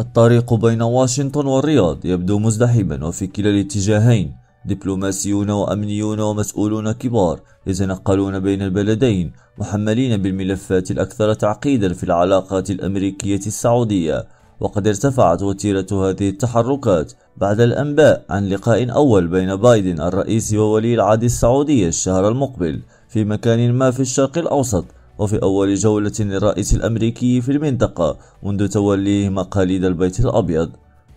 الطريق بين واشنطن والرياض يبدو مزدحما وفي كلا الاتجاهين دبلوماسيون وأمنيون ومسؤولون كبار يتنقلون بين البلدين محملين بالملفات الأكثر تعقيدا في العلاقات الأمريكية السعودية. وقد ارتفعت وتيرة هذه التحركات بعد الأنباء عن لقاء أول بين بايدن الرئيس وولي العهد السعودي الشهر المقبل في مكان ما في الشرق الأوسط وفي أول جولة للرئيس الأمريكي في المنطقة منذ توليه مقاليد البيت الأبيض.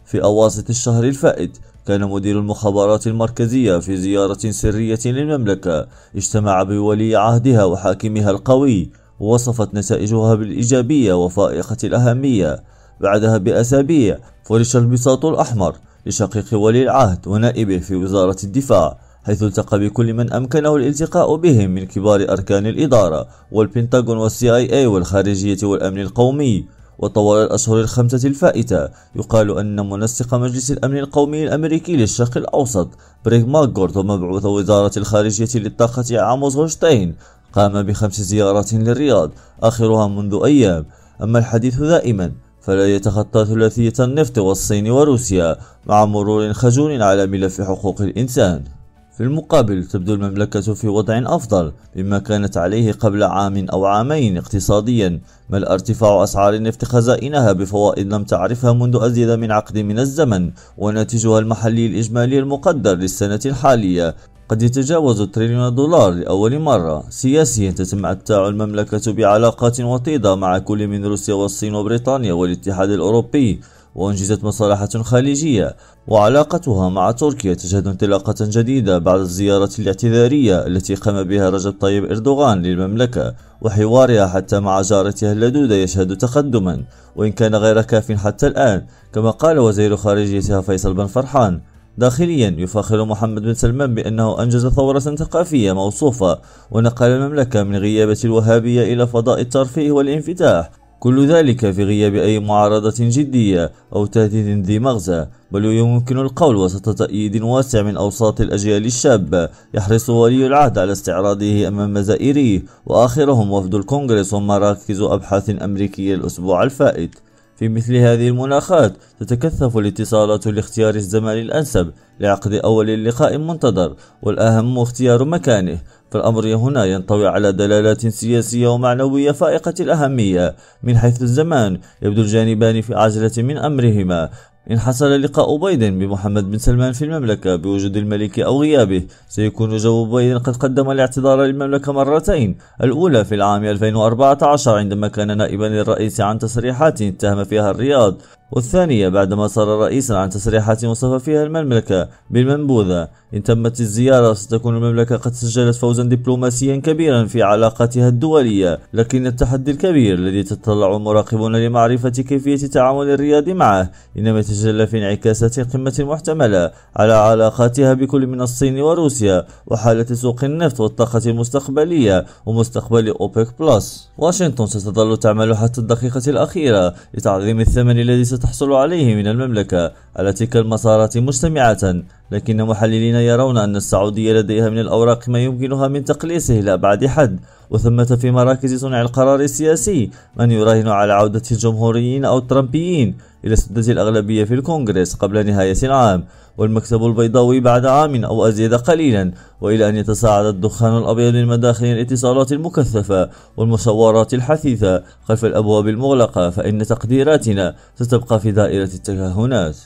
في أواسط الشهر الفائت كان مدير المخابرات المركزية في زيارة سرية للمملكة اجتمع بولي عهدها وحاكمها القوي ووصفت نتائجها بالإيجابية وفائقة الأهمية. بعدها بأسابيع فرش البساط الأحمر لشقيق ولي العهد ونائبه في وزارة الدفاع. حيث التقى بكل من أمكنه الالتقاء بهم من كبار أركان الإدارة والبنتاغون والسي آي إي والخارجية والأمن القومي وطوال الأشهر الخمسة الفائتة. يقال أن منسق مجلس الأمن القومي الأمريكي للشرق الأوسط بريت ماكغورك ومبعوث وزارة الخارجية للطاقة عاموس هوكشتاين قام بخمس زيارات للرياض آخرها منذ أيام. أما الحديث دائما فلا يتخطى ثلاثية النفط والصين وروسيا مع مرور خجول على ملف حقوق الإنسان. في المقابل تبدو المملكة في وضع أفضل مما كانت عليه قبل عام أو عامين اقتصاديا. مل ارتفاع أسعار النفط خزائنها بفوائد لم تعرفها منذ أزيد من عقد من الزمن وناتجها المحلي الإجمالي المقدر للسنة الحالية. قد يتجاوز تريليون دولار لأول مرة. سياسيا تتمتع المملكة بعلاقات وطيدة مع كل من روسيا والصين وبريطانيا والاتحاد الأوروبي. وأنجزت مصالحة خارجية وعلاقتها مع تركيا تشهد انطلاقة جديدة بعد الزيارة الاعتذارية التي قام بها رجب طيب إردوغان للمملكة وحوارها حتى مع جارتها اللدودة يشهد تقدما وإن كان غير كاف حتى الآن كما قال وزير خارجيتها فيصل بن فرحان. داخليا يفاخر محمد بن سلمان بأنه أنجز ثورة ثقافية موصوفة ونقل المملكة من غيابة الوهابية إلى فضاء الترفيه والانفتاح. كل ذلك في غياب أي معارضة جدية أو تهديد ذي مغزى بل يمكن القول وسط تأييد واسع من أوساط الأجيال الشابة يحرص ولي العهد على استعراضه أمام زائريه وآخرهم وفد الكونغرس ومراكز أبحاث أمريكية الأسبوع الفائت. في مثل هذه المناخات تتكثف الاتصالات لاختيار الزمان الأنسب لعقد أول لقاء منتظر والأهم اختيار مكانه فالأمر هنا ينطوي على دلالات سياسية ومعنوية فائقة الأهمية. من حيث الزمان يبدو الجانبان في عجلة من أمرهما. إن حصل لقاء بايدن بمحمد بن سلمان في المملكة بوجود الملك أو غيابه سيكون جو بايدن قد قدم الاعتذار للمملكة مرتين. الأولى في العام 2014 عندما كان نائبا للرئيس عن تصريحات اتهم فيها الرياض. والثانية بعدما صار رئيسا عن تصريحات وصف فيها المملكة بالمنبوذة إن تمت الزيارة ستكون المملكة قد سجلت فوزا دبلوماسيا كبيرا في علاقاتها الدولية. لكن التحدي الكبير الذي تتطلع المراقبون لمعرفة كيفية تعامل الرياض معه إنما يتجلى في انعكاسات القمة المحتملة على علاقاتها بكل من الصين وروسيا وحالة سوق النفط والطاقة المستقبلية ومستقبل أوبك بلس. واشنطن ستظل تعمل حتى الدقيقة الأخيرة لتعظيم الثمن الذي ستحصل عليه من المملكة على تلك المسارات مجتمعة لكن محللين يرون أن السعودية لديها من الأوراق ما يمكنها من تقليصه إلى أبعد حد. وثمة في مراكز صنع القرار السياسي من يراهن على عودة الجمهوريين أو الترامبيين إلى سدة الأغلبية في الكونغرس قبل نهاية العام والمكتب البيضاوي بعد عام أو أزيد قليلا وإلى أن يتصاعد الدخان الأبيض من مداخل الاتصالات المكثفة والمصورات الحثيثة خلف الأبواب المغلقة فإن تقديراتنا ستبقى في دائرة التكهنات.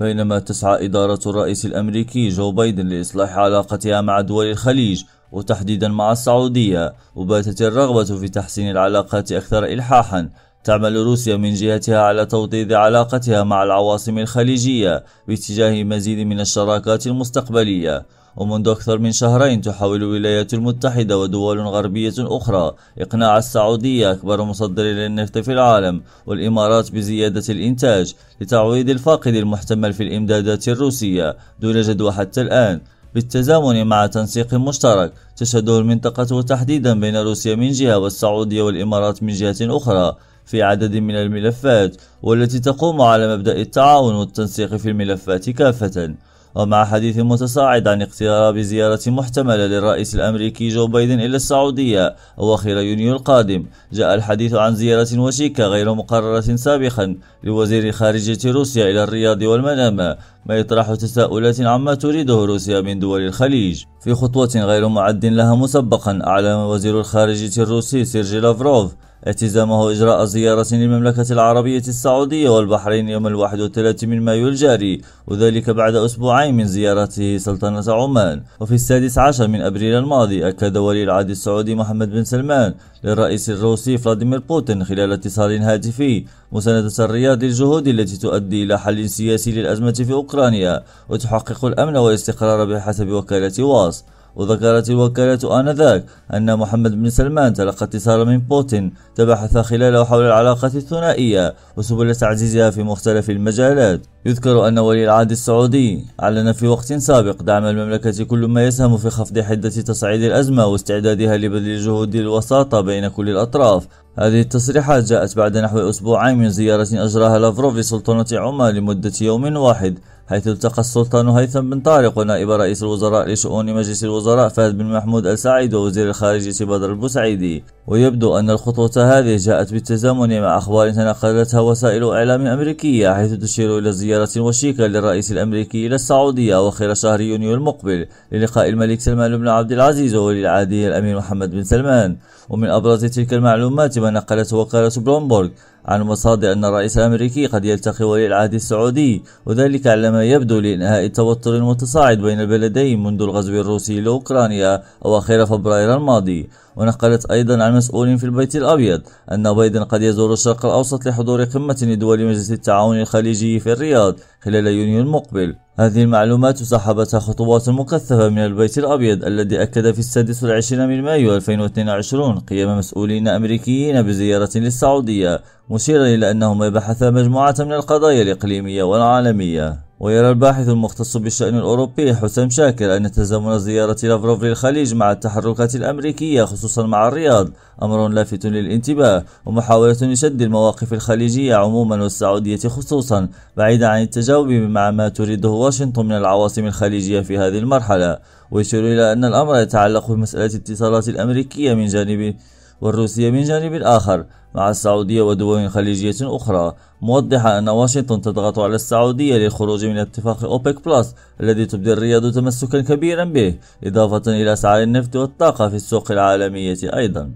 بينما تسعى إدارة الرئيس الأمريكي جو بايدن لإصلاح علاقتها مع دول الخليج وتحديدا مع السعودية وباتت الرغبة في تحسين العلاقات أكثر إلحاحا. تعمل روسيا من جهتها على توطيد علاقتها مع العواصم الخليجية باتجاه مزيد من الشراكات المستقبلية. ومنذ أكثر من شهرين تحاول الولايات المتحدة ودول غربية أخرى إقناع السعودية أكبر مصدر للنفط في العالم والإمارات بزيادة الإنتاج لتعويض الفاقد المحتمل في الإمدادات الروسية دون جدوى حتى الآن. بالتزامن مع تنسيق مشترك تشهده المنطقة وتحديدا بين روسيا من جهة والسعودية والإمارات من جهة أخرى في عدد من الملفات والتي تقوم على مبدأ التعاون والتنسيق في الملفات كافة. ومع حديث متصاعد عن اقتراب زيارة محتملة للرئيس الأمريكي جو بايدن إلى السعودية أواخر يونيو القادم. جاء الحديث عن زيارة وشيكة غير مقررة سابقا لوزير خارجية روسيا إلى الرياض والمنامة ما يطرح تساؤلات عما تريده روسيا من دول الخليج. في خطوة غير معد لها مسبقا أعلن وزير الخارجية الروسي سيرجي لافروف التزامه إجراء زيارة للمملكة العربية السعودية والبحرين يوم الواحد والثلاثين من مايو الجاري وذلك بعد أسبوعين من زيارته سلطنة عمان. وفي السادس عشر من أبريل الماضي أكد ولي العهد السعودي محمد بن سلمان للرئيس الروسي فلاديمير بوتين خلال اتصال هاتفي مساندة الرياض للجهود التي تؤدي إلى حل سياسي للأزمة في أوكرانيا وتحقق الأمن والاستقرار بحسب وكالة واس وذكرت الوكالة آنذاك أن محمد بن سلمان تلقى اتصالا من بوتين تبحث خلاله حول العلاقة الثنائية وسبل تعزيزها في مختلف المجالات. يذكر أن ولي العهد السعودي أعلن في وقت سابق دعم المملكة كل ما يسهم في خفض حدة تصعيد الأزمة واستعدادها لبذل جهود الوساطة بين كل الأطراف. هذه التصريحات جاءت بعد نحو أسبوعين من زيارة أجراها لافروف لسلطنة عمان لمدة يوم واحد حيث التقى السلطان هيثم بن طارق ونائب رئيس الوزراء لشؤون مجلس الوزراء فهد بن محمود السعيد ووزير الخارجية بدر البوسعيدي. ويبدو أن الخطوة هذه جاءت بالتزامن مع أخبار تنقلتها وسائل إعلام أمريكية حيث تشير إلى زيارة وشيكة للرئيس الأمريكي إلى السعودية أواخر شهر يونيو المقبل للقاء الملك سلمان بن عبد العزيز وولي العهد الأمير محمد بن سلمان. ومن أبرز تلك المعلومات ما نقلته وكالة بلومبورغ عن مصادر أن الرئيس الأمريكي قد يلتقي ولي العهد السعودي وذلك على ما يبدو لإنهاء التوتر المتصاعد بين البلدين منذ الغزو الروسي لأوكرانيا أواخر فبراير الماضي. ونقلت أيضا عن مسؤول في البيت الأبيض أن بايدن قد يزور الشرق الأوسط لحضور قمة لدول مجلس التعاون الخليجي في الرياض خلال يونيو المقبل. هذه المعلومات صاحبتها خطوات مكثفة من البيت الأبيض الذي أكد في السادس والعشرين من مايو 2022 قيام مسؤولين أمريكيين بزيارة للسعودية مشيرا إلى أنهما يبحثا مجموعة من القضايا الإقليمية والعالمية. ويرى الباحث المختص بالشأن الأوروبي حسام شاكر أن تزامن زيارة لافروف للخليج مع التحركات الأمريكية خصوصا مع الرياض أمر لافت للانتباه ومحاولة لشد المواقف الخليجية عموما والسعودية خصوصا بعيدا عن التجاوب مع ما تريده واشنطن من العواصم الخليجية في هذه المرحلة. ويشير إلى أن الأمر يتعلق بمسألة الاتصالات الأمريكية من جانب والروسية من جانب آخر مع السعودية ودول خليجية أخرى. موضحا أن واشنطن تضغط على السعودية للخروج من اتفاق أوبك بلس الذي تبدي الرياض تمسكا كبيرا به إضافة إلى أسعار النفط والطاقة في السوق العالمية أيضا.